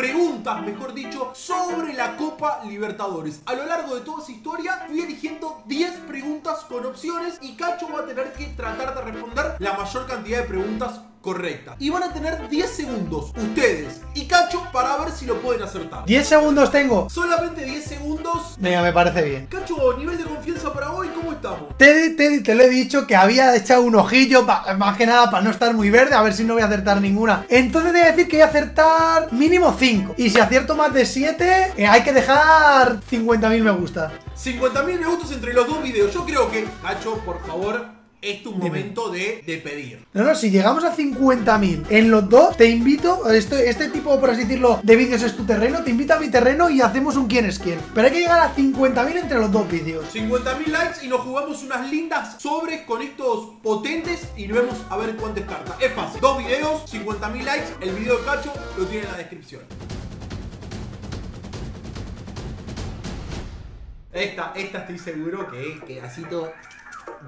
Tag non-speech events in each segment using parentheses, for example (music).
preguntas, mejor dicho, sobre la Copa Libertadores. A lo largo de toda esa historia, fui eligiendo 10 preguntas con opciones y Cacho va a tener que tratar de responder la mayor cantidad de preguntas correctas. Y van a tener 10 segundos, ustedes y Cacho, para ver si lo pueden acertar. 10 segundos tengo. Solamente 10 segundos. Venga, me parece bien. Cacho, nivel de confianza para hoy, ¿cómo estamos? Te, te, te lo he dicho que había echado un ojillo, pa- más que nada para no estar muy verde, a ver si no voy a acertar ninguna. Entonces te voy a decir que voy a acertar mínimo 5. Y si acierto más de 7, eh, hay que dejar 50.000 me gusta. 50.000 me gustos entre los dos videos. Yo creo que, Cacho, por favor, es tu momento de, de pedir. No, no, si llegamos a 50.000 en los dos, te invito, este, este tipo, por así decirlo, de vídeos es tu terreno, te invito a mi terreno y hacemos un quién es quién. Pero hay que llegar a 50.000 entre los dos vídeos. 50.000 likes y nos jugamos unas lindas sobres con estos potentes y vemos a ver cuántas cartas. Es fácil. Dos videos, 50.000 likes. El video de Cacho lo tiene en la descripción. Esta, esta estoy seguro que, que así todo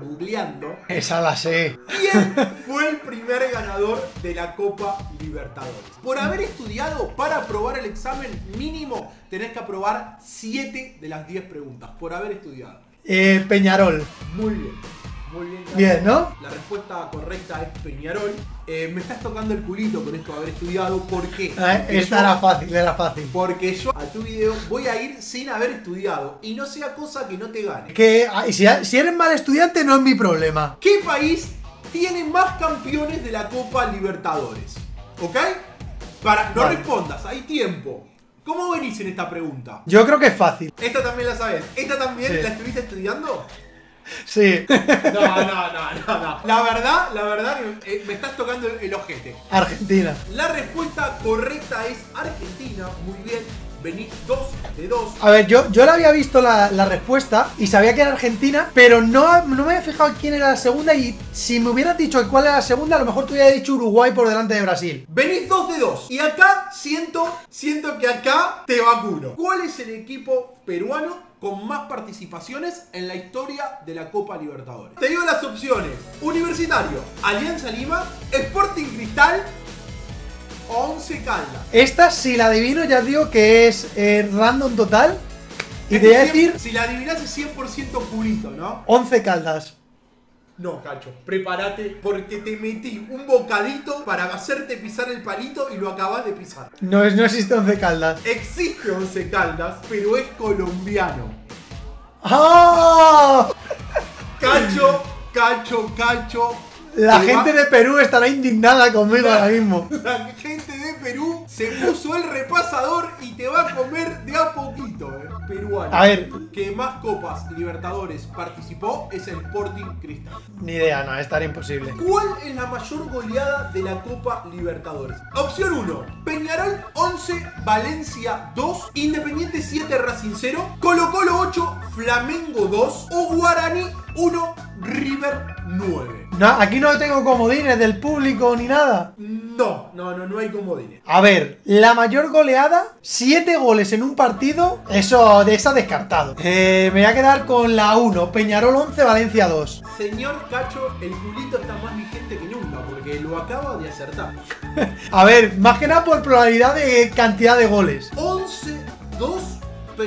googleando. Esa la sé. ¿Quién fue el primer ganador de la Copa Libertadores? Por haber estudiado para aprobar el examen mínimo, tenés que aprobar 7 de las 10 preguntas. Por haber estudiado. Eh, Peñarol. Muy bien. Muy bien. Carlos. Bien, ¿no? La respuesta correcta es Peñarol. Eh, me estás tocando el culito con esto de haber estudiado. ¿Por qué? Eh, Porque esta yo- era fácil, era fácil. Porque yo a tu video voy a ir sin haber estudiado y no sea cosa que no te gane. Que ah, si, si eres mal estudiante no es mi problema. ¿Qué país tiene más campeones de la Copa Libertadores? ¿Ok? Para, no Vale. respondas, hay tiempo. ¿Cómo venís en esta pregunta? Yo creo que es fácil. Esta también la sabes. ¿Esta también Sí. la estuviste estudiando? Sí. (laughs) No, no, no, no, no. La verdad, la verdad, eh, me estás tocando el, ojete. Argentina. La respuesta correcta es Argentina. Muy bien. Venís 2 de 2. A ver, yo, yo le había visto la, la respuesta y sabía que era Argentina, pero no, no me había fijado quién era la segunda y si me hubieras dicho cuál era la segunda, a lo mejor te hubiera dicho Uruguay por delante de Brasil. Venís 2 de 2. Y acá siento, siento que acá te vacuno. ¿Cuál es el equipo peruano con más participaciones en la historia de la Copa Libertadores? Te digo las opciones. Universitario, Alianza Lima, Sporting Cristal o Once Caldas. Esta, si la adivino, ya digo que es eh, random total. Y te voy a decir Si la adivinás es 100% purito, ¿no? 11 caldas. No, cacho, prepárate porque te metí un bocadito para hacerte pisar el palito y lo acabas de pisar. No, es, no existe 11 caldas. Existe Once Caldas, pero es colombiano. ¡Ah! Cacho, cacho, cacho. La Te gente va- de Perú estará indignada conmigo ahora mismo. La gente de Perú se puso el repasador y te va a comer de a poquito, eh. Peruano. A ver. Que más copas Libertadores participó es el Sporting Cristal. Ni idea, no, estaría imposible. ¿Cuál es la mayor goleada de la Copa Libertadores? Opción 1. Peñarol 11, Valencia 2, Independiente 7, Racing 0, Colo Colo 8, Flamengo 2 o Guaraní 1, River 9. No, aquí no tengo comodines del público ni nada. No, no, no, no hay comodines. A ver, la mayor goleada, 7 goles en un partido, eso de esa descartado. Eh, me voy a quedar con la 1, Peñarol 11, Valencia 2. Señor Cacho, el culito está más vigente que nunca porque lo acaba de acertar. (laughs) A ver, más que nada por probabilidad de cantidad de goles. 11, 2,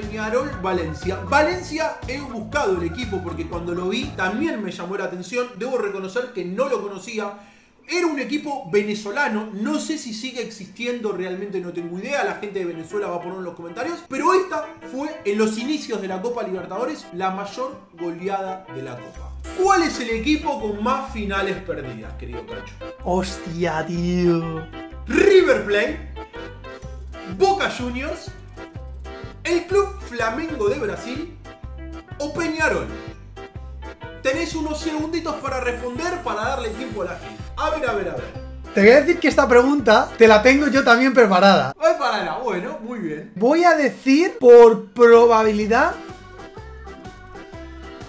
Peñarol, Valencia. Valencia he buscado el equipo porque cuando lo vi también me llamó la atención. Debo reconocer que no lo conocía. Era un equipo venezolano, no sé si sigue existiendo, realmente no tengo idea, la gente de Venezuela va a poner en los comentarios, pero esta fue en los inicios de la Copa Libertadores la mayor goleada de la Copa. ¿Cuál es el equipo con más finales perdidas, querido Cacho? Hostia, tío. River Plate, Boca Juniors, el Club Flamengo de Brasil o Peñarol. Tenés unos segunditos para responder para darle tiempo a la gente. A ver, a ver, a ver. Te voy a decir que esta pregunta te la tengo yo también preparada. Ay, para la, bueno, muy bien. Voy a decir por probabilidad.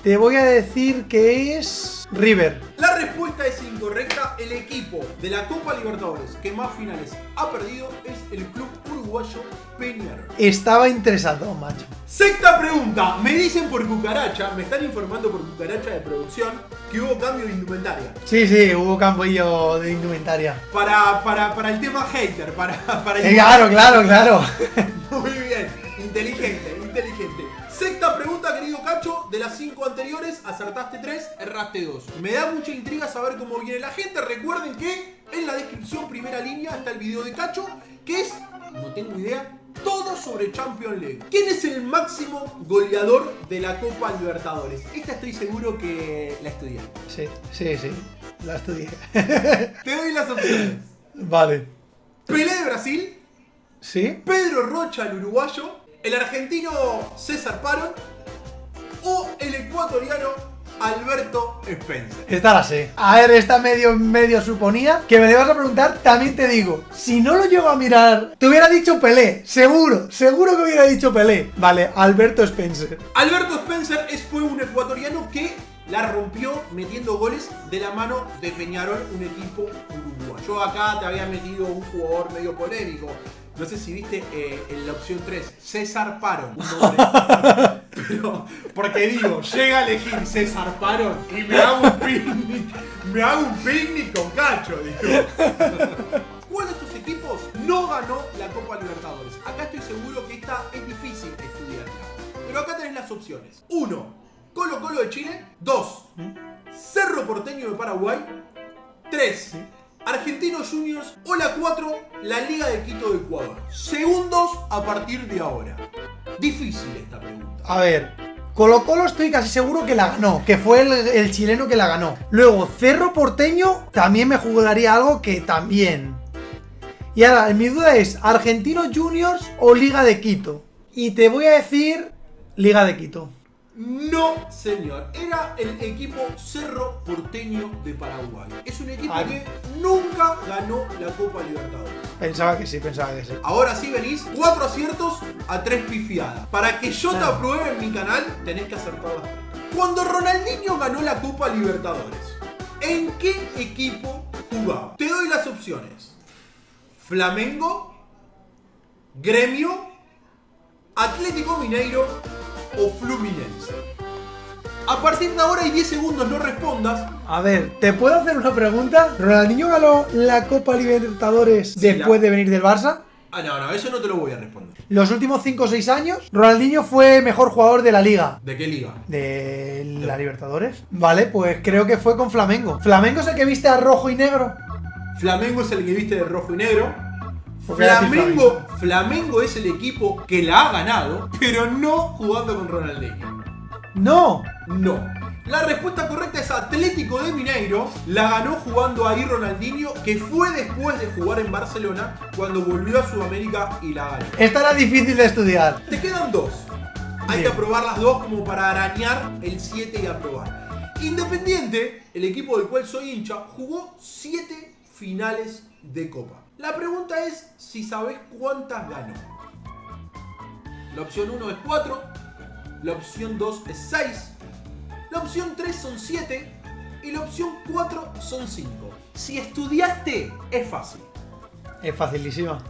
Te voy a decir que es River. La respuesta es incorrecta. El equipo de la Copa Libertadores que más finales ha perdido es el club uruguayo Peñarol. Estaba interesado, macho. Sexta pregunta. Me dicen por cucaracha, me están informando por cucaracha de producción que hubo cambio de indumentaria. Sí, sí, hubo campillo de indumentaria. Para, para, para el tema hater, para, (laughs) para el... Eh, claro, claro, claro. (laughs) Muy bien, inteligente, inteligente. Sexta pregunta, querido Cacho. De las cinco anteriores, acertaste tres, erraste dos. Me da mucha intriga saber cómo viene la gente. Recuerden que en la descripción, primera línea, está el video de Cacho, que es, no tengo idea, todo sobre Champions League. ¿Quién es el máximo goleador de la Copa Libertadores? Esta estoy seguro que la estudié. Sí, sí, sí. La estudié. Te doy las opciones. vale. Pelé de Brasil, ¿Sí? Pedro Rocha, el uruguayo, el argentino César Paron o el ecuatoriano Alberto Spencer. Esta la sé. A ver, esta medio, medio suponía que me le ibas a preguntar. También te digo, si no lo llego a mirar, te hubiera dicho Pelé. Seguro, seguro que hubiera dicho Pelé. Vale, Alberto Spencer. Alberto Spencer es, fue un ecuatoriano que la rompió metiendo goles de la mano de Peñarol, un equipo uruguayo. Yo acá te había metido un jugador medio polémico. No sé si viste eh, en la opción 3, César Paron. un. (laughs) Pero, porque digo, llega a elegir César Paron y me hago un picnic. Me hago un picnic con cacho, digo. ¿Cuál de estos equipos no ganó la Copa Libertadores? Acá estoy seguro que esta es difícil estudiarla. Pero acá tenés las opciones. 1. Colo Colo de Chile. 2. Cerro Porteño de Paraguay. 3. Argentinos Juniors. O la 4. La Liga de Quito de Ecuador. Segundos a partir de ahora. Difícil esta pregunta. A ver, Colo Colo estoy casi seguro que la ganó, que fue el, el chileno que la ganó. Luego, Cerro Porteño también me jugaría algo que también. Y ahora, mi duda es, ¿Argentinos Juniors o Liga de Quito? Y te voy a decir Liga de Quito. No, señor. Era el equipo Cerro Porteño de Paraguay. Es un equipo Ah. que nunca ganó la Copa Libertadores. Pensaba que sí, pensaba que sí. Ahora sí venís, cuatro aciertos a tres pifiadas. Para que yo te apruebe en mi canal, tenés que acertar las tres. Cuando Ronaldinho ganó la Copa Libertadores, ¿en qué equipo jugaba? Te doy las opciones. Flamengo, Gremio, Atlético Mineiro o Fluminense. A partir de ahora y 10 segundos no respondas. A ver, ¿te puedo hacer una pregunta? ¿Ronaldinho ganó la Copa Libertadores después de venir del Barça? Ah, no, no, eso no te lo voy a responder. Los últimos 5 o 6 años, Ronaldinho fue mejor jugador de la liga. ¿De qué liga? De la Libertadores. Vale, pues creo que fue con Flamengo. ¿Flamengo es el que viste a rojo y negro? Flamengo es el que viste de rojo y negro. ¿Por qué decís Flamengo, Flamengo es el equipo que la ha ganado, pero no jugando con Ronaldinho. No. No. La respuesta correcta es Atlético de Mineiro. La ganó jugando ahí Ronaldinho, que fue después de jugar en Barcelona, cuando volvió a Sudamérica y la ganó. Esta era difícil de estudiar. Te quedan dos. Hay Bien. que aprobar las dos como para arañar el 7 y aprobar. Independiente, el equipo del cual soy hincha, jugó 7 finales de Copa. La pregunta es si sabes cuántas ganó. La opción 1 es 4, la opción 2 es 6, la opción 3 son 7 y la opción 4 son 5. Si estudiaste, es fácil. Es facilísima.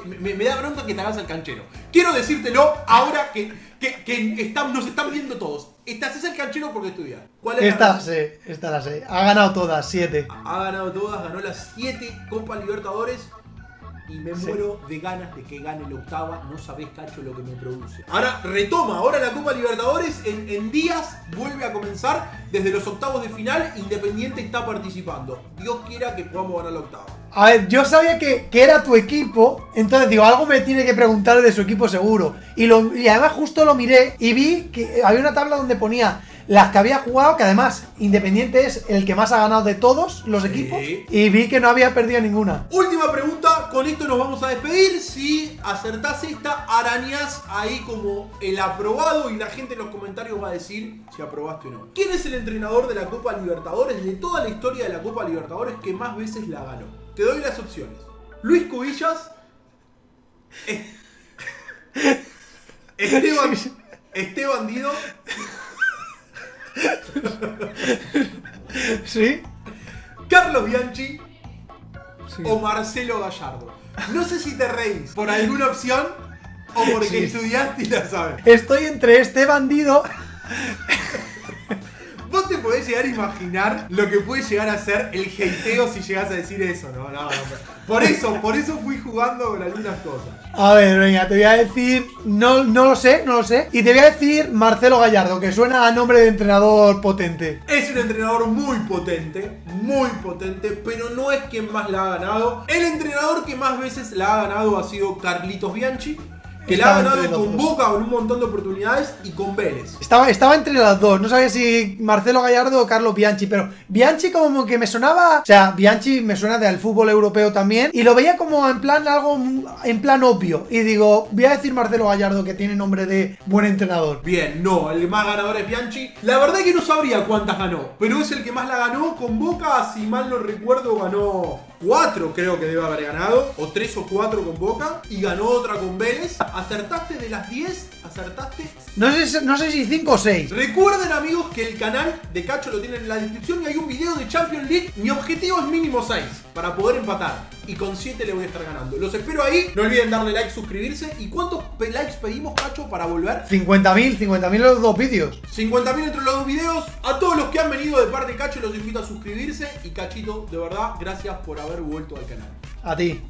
Me, da bronca que te hagas el canchero. Quiero decírtelo ahora que, que, que nos están viendo todos. Estás es el canchero porque estudias. ¿Cuál es Esta la sé, esta la sé. Ha ganado todas, 7. Ha ganado todas, ganó las 7 Copas Libertadores. Y me Sí. muero de ganas de que gane la octava. No sabés, cacho, lo que me produce. Ahora retoma, ahora la Copa Libertadores en, en días vuelve a comenzar. Desde los octavos de final, Independiente está participando. Dios quiera que podamos ganar la octava. A ver, yo sabía que, que era tu equipo, entonces digo, algo me tiene que preguntar de su equipo seguro. Y, lo, y además justo lo miré y vi que había una tabla donde ponía las que había jugado, que además Independiente es el que más ha ganado de todos los Sí. equipos, y vi que no había perdido ninguna. Última pregunta, con esto nos vamos a despedir. Si acertás esta, arañás ahí como el aprobado y la gente en los comentarios va a decir si aprobaste o no. ¿Quién es el entrenador de la Copa Libertadores, de toda la historia de la Copa Libertadores, que más veces la ganó? Te doy las opciones. Luis Cubillas, Es- (laughs) Esteban, Esteban Dido ¿Sí? Carlos Bianchi Sí. o Marcelo Gallardo. No sé si te reís por alguna opción o porque Sí. estudiaste y la sabes. Estoy entre este bandido. Vos te podés llegar a imaginar lo que puede llegar a ser el hateo si llegas a decir eso, ¿no? No, no, no. Por eso, por eso fui jugando con algunas cosas. A ver, venga, te voy a decir. No, no lo sé, no lo sé. Y te voy a decir Marcelo Gallardo, que suena a nombre de entrenador potente. Es un entrenador muy potente, muy potente, pero no es quien más la ha ganado. El entrenador que más veces la ha ganado ha sido Carlitos Bianchi, que la ha ganado con. Boca con un montón de oportunidades y con Vélez. Estaba, estaba entre las dos, no sabía si Marcelo Gallardo o Carlos Bianchi, pero Bianchi como que me sonaba, o sea, Bianchi me suena del fútbol europeo también, y lo veía como en plan algo, en plan obvio, y digo, voy a decir Marcelo Gallardo que tiene nombre de buen entrenador. Bien, no, el más ganador es Bianchi. La verdad es que no sabría cuántas ganó, pero es el que más la ganó con Boca, si mal no recuerdo, ganó cuatro creo que debe haber ganado, o tres o cuatro con Boca, y ganó otra con Vélez. Acertaste de las 10, acertaste No sé, no sé si 5 o 6. Recuerden amigos que el canal de Cacho lo tienen en la descripción y hay un video de Champions League. Mi objetivo es mínimo 6 para poder empatar. Y con 7 le voy a estar ganando. Los espero ahí. No olviden darle like, suscribirse. ¿Y cuántos likes pedimos, Cacho, para volver? 50.000, 50.000 los dos vídeos. 50.000 entre los dos videos. A todos los que han venido de parte de Cacho los invito a suscribirse. Y Cachito, de verdad, gracias por haber vuelto al canal. A ti.